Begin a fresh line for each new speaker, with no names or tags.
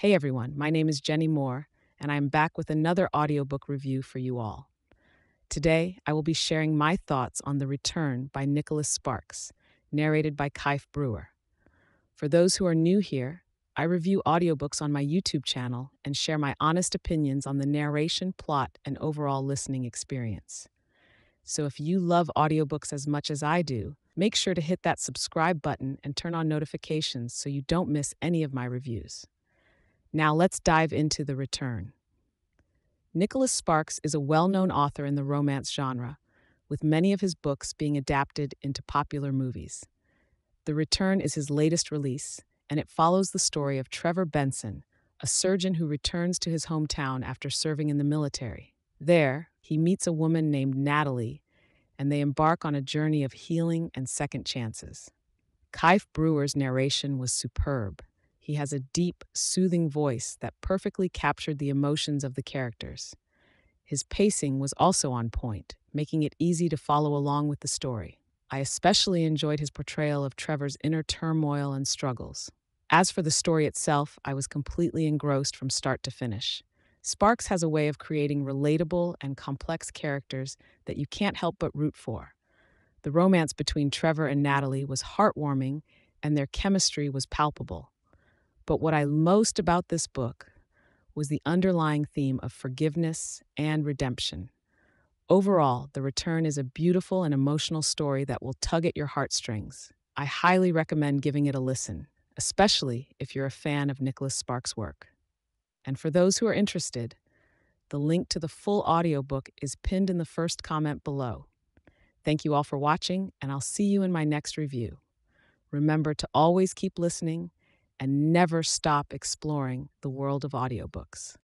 Hey everyone, my name is Jenny Moore, and I am back with another audiobook review for you all. Today, I will be sharing my thoughts on The Return by Nicholas Sparks, narrated by Kyf Brewer. For those who are new here, I review audiobooks on my YouTube channel and share my honest opinions on the narration, plot, and overall listening experience. So if you love audiobooks as much as I do, make sure to hit that subscribe button and turn on notifications so you don't miss any of my reviews. Now let's dive into The Return. Nicholas Sparks is a well known author in the romance genre, with many of his books being adapted into popular movies. The Return is his latest release, and it follows the story of Trevor Benson, a surgeon who returns to his hometown after serving in the military. There, he meets a woman named Natalie, and they embark on a journey of healing and second chances. Kyf Brewer's narration was superb. He has a deep, soothing voice that perfectly captured the emotions of the characters. His pacing was also on point, making it easy to follow along with the story. I especially enjoyed his portrayal of Trevor's inner turmoil and struggles. As for the story itself, I was completely engrossed from start to finish. Sparks has a way of creating relatable and complex characters that you can't help but root for. The romance between Trevor and Natalie was heartwarming, and their chemistry was palpable. But what I most about this book was the underlying theme of forgiveness and redemption. Overall, The Return is a beautiful and emotional story that will tug at your heartstrings. I highly recommend giving it a listen, especially if you're a fan of Nicholas Sparks' work. And for those who are interested, the link to the full audiobook is pinned in the first comment below. Thank you all for watching, and I'll see you in my next review. Remember to always keep listening and never stop exploring the world of audiobooks.